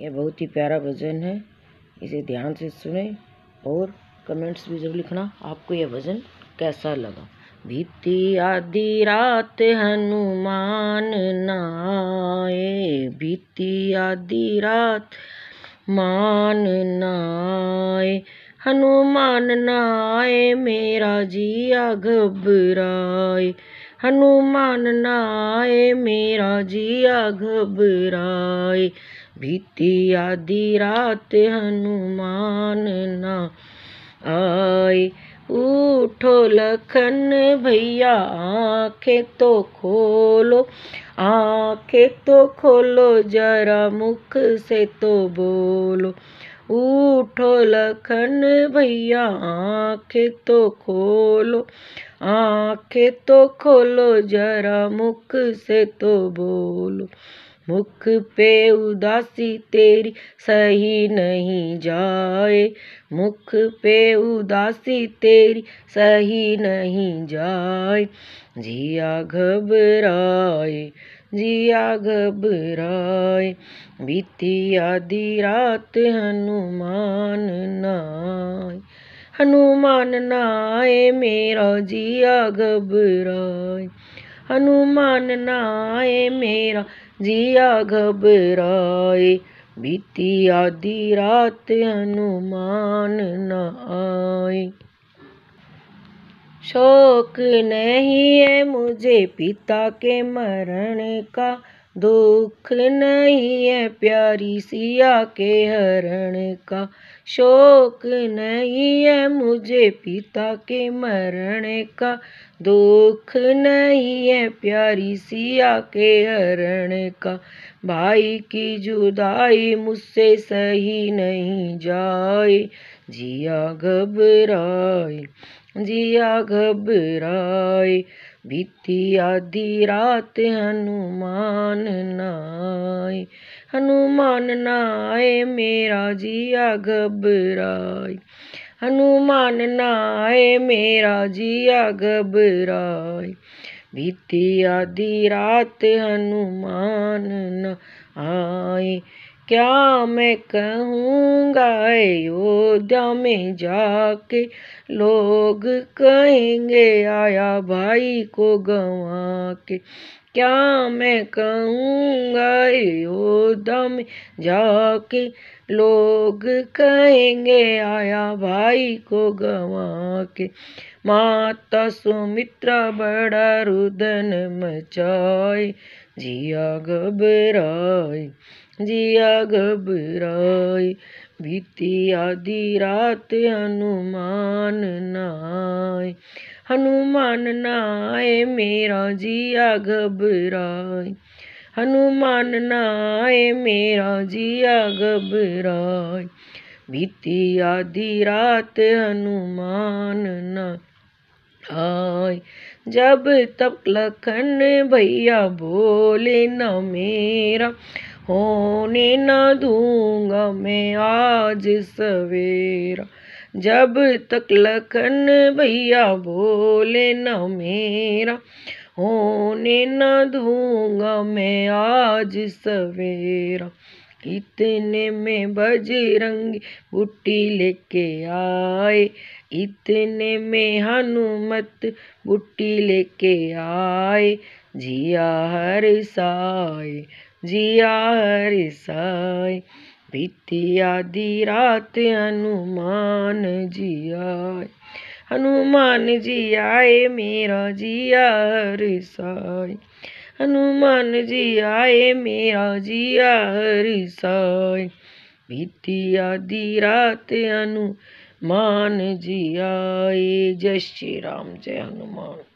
यह बहुत ही प्यारा भजन है। इसे ध्यान से सुने और कमेंट्स भी ज़रूर लिखना, आपको यह भजन कैसा लगा? बीती आधी रात हनुमान नाए, बीती आधी रात मान नाए, हनुमान नाए, मेरा जिया घबराए। हनुमान नाए मेरा जिया घबराए बीती आधी रात हनुमान ना आए उठो लखन भैया, आँखें तो खोलो, आँखें तो खोलो, जरा मुख से तो बोलो। उठो लखन भैया, आँखें तो खोलो, आँखें तो खोलो, जरा मुख से तो बोलो। मुख पे उदासी तेरी सही नहीं जाए, मुख पे उदासी तेरी सही नहीं जाए, जिया घबराए जिया घबराए बीती आधी रात हनुमान नाय। हनुमान नाए मेरा जिया घबराए हनुमान नाए मेरा जिया घबराए बीती आधी रात हनुमान न शोक नहीं है मुझे पिता के मरण का, दुख नहीं है प्यारी सिया के हरण का। शोक नहीं है मुझे पिता के मरण का, दुख नहीं है प्यारी सिया के हरण का। भाई की जुदाई मुझसे सही नहीं जाए, जिया घबराए। जिया घबराए, बीती आधी रात हनुमान नाय हनुमान नाय मेरा जिया घबराए, हनुमान नाय मेरा जिया घबराए, बीती आधी रात हनुमान न आए। क्या मैं कहूँगा अयोध्या में जाके लोग कहेंगे, आया भाई को गंवा के क्या मैं कहूँगा अयोध्या में जाके लोग कहेंगे, आया भाई को गंवा के माता सुमित्रा बड़ा रुदन मचाए। जिया घबराए जिया घबराए बीती आधी रात हनुमान नाय हनुमान नाय मेरा जिया घबराए हनुमान नाय मेरा जिया घबराए बीती आधी रात हनुमान न आय जब तक लखन भैया बोले न मेरा, होने न दूँगा मैं आज सवेरा। जब तक लखन भैया बोले न मेरा, होने न दूँगा मैं आज सवेरा। इतने में बजरंगी बुट्टी लेके आए इतने में हनुमत बुट्टी लेके आए। जिया हर साए, जिया हरिसाय बीती आधी रात हनुमान जी आए। हनुमान जी आए, मेरा जिया हरिसाय हनुमान जी आए, मेरा जिया हरिसाय बीती आधी रात हनुमान जी आए जय श्री राम जय हनुमान।